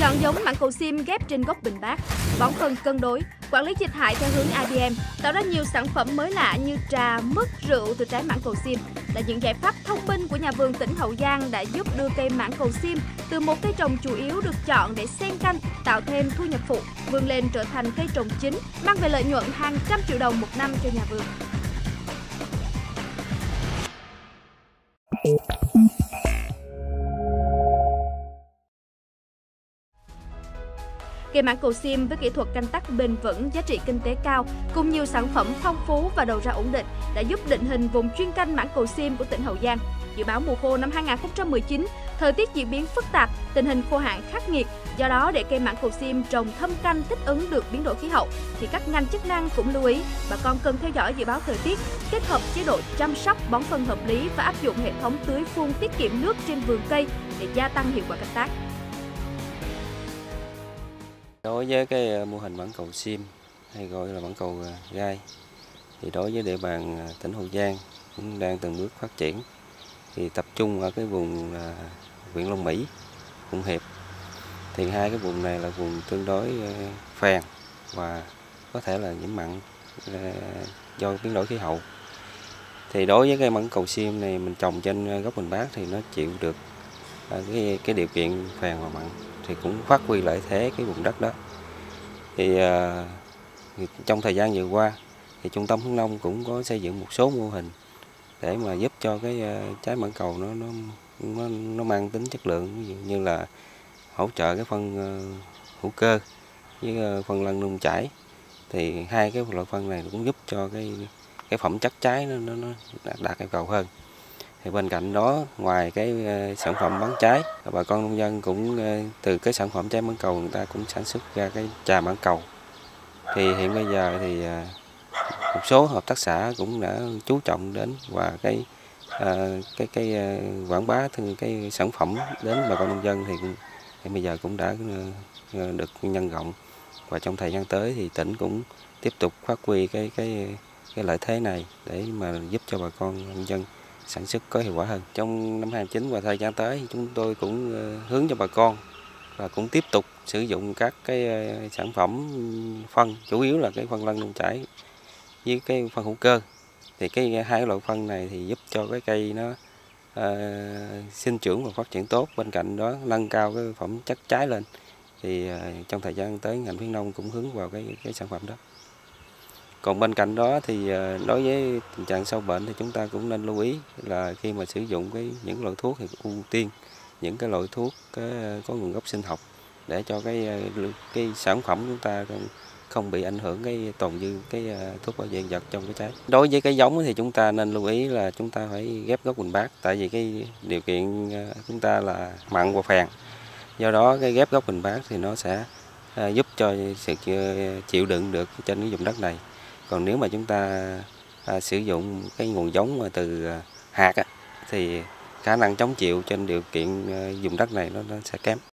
chọn giống mảng cầu sim ghép trên gốc bình bát, bón phân cân đối, quản lý dịch hại theo hướng IBM, tạo ra nhiều sản phẩm mới lạ như trà, mứt, rượu từ trái mảng cầu sim là những giải pháp thông minh của nhà vườn tỉnh Hậu Giang đã giúp đưa cây mảng cầu sim từ một cây trồng chủ yếu được chọn để xen canh tạo thêm thu nhập phụ vươn lên trở thành cây trồng chính mang về lợi nhuận hàng trăm triệu đồng một năm cho nhà vườn. Cây mãng cầu sim với kỹ thuật canh tác bền vững, giá trị kinh tế cao cùng nhiều sản phẩm phong phú và đầu ra ổn định đã giúp định hình vùng chuyên canh mãng cầu sim của tỉnh Hậu Giang. Dự báo mùa khô năm 2019, thời tiết diễn biến phức tạp, tình hình khô hạn khắc nghiệt, do đó để cây mãng cầu sim trồng thâm canh thích ứng được biến đổi khí hậu thì các ngành chức năng cũng lưu ý bà con cần theo dõi dự báo thời tiết, kết hợp chế độ chăm sóc bón phân hợp lý và áp dụng hệ thống tưới phun tiết kiệm nước trên vườn cây để gia tăng hiệu quả canh tác. Đối với cái ờ, mô hình bản cầu sim hay gọi là bản cầu ờ, gai thì đối với địa bàn ờ, tỉnh Hậu Giang cũng đang từng bước phát triển. Thì tập trung ở cái vùng huyện Long Mỹ, phụng Hiệp. Thì hai cái vùng này là vùng tương đối phèn và có thể là nhiễm mặn do biến đổi khí hậu. Thì đối với cây mảng cầu sim này mình trồng trên gốc bình bát thì nó chịu được cái cái điều kiện phèn và mặn thì cũng phát huy lợi thế cái vùng đất đó. Thì, à, thì trong thời gian vừa qua thì trung tâm hướng nông cũng có xây dựng một số mô hình để mà giúp cho cái à, trái mãng cầu nó nó nó, nó mang tính chất lượng ví dụ như là hỗ trợ cái phân à, hữu cơ với à, phân lân nung chảy. Thì hai cái loại phân này cũng giúp cho cái cái phẩm chất trái nó nó, nó đạt yêu cầu hơn thì bên cạnh đó ngoài cái ờ, sản phẩm bán trái bà con nông dân cũng ờ, từ cái sản phẩm trái bán cầu người ta cũng sản xuất ra cái trà bán cầu. Thì hiện bây giờ thì ờ, một số hợp tác xã cũng đã chú trọng đến và cái cái cái quảng bá thương cái sản phẩm đến bà con nông dân thì, thì bây giờ cũng đã được nhân rộng. Và trong thời gian tới thì tỉnh cũng tiếp tục phát huy cái cái cái lợi thế này để mà giúp cho bà con nông dân sản xuất có hiệu quả hơn. Trong năm 2019 và thời gian tới chúng tôi cũng ờ, hướng cho bà con và cũng tiếp tục sử dụng các cái ờ, sản phẩm phân chủ yếu là cái phân lân nông chảy với cái phân hữu cơ. Thì cái hai loại phân này thì giúp cho cái cây nó uh, sinh trưởng và phát triển tốt. Bên cạnh đó nâng cao cái phẩm chất trái lên. Thì uh, trong thời gian tới ngành khuyến nông cũng hướng vào cái cái sản phẩm đó còn bên cạnh đó thì ờ, đối với tình trạng sâu bệnh thì chúng ta cũng nên lưu ý là khi mà sử dụng cái những loại thuốc thì ưu tiên những cái loại thuốc cái, có nguồn gốc sinh học để cho cái ờ, cái sản phẩm chúng ta không, bị ảnh hưởng cái tồn dư cái ờ, thuốc bảo vệ vật trong cái trái. Đối với cái giống thì chúng ta nên lưu ý là chúng ta phải ghép gốc bình bát tại vì cái điều kiện chúng ta là mặn và phèn. Do đó cái ghép gốc bình bát thì nó sẽ giúp cho sự chịu đựng được trên cái vùng đất này còn nếu mà chúng ta à, sử dụng cái nguồn giống mà từ à, hạt á, thì khả năng chống chịu trên điều kiện à, dùng đất này nó, nó sẽ kém.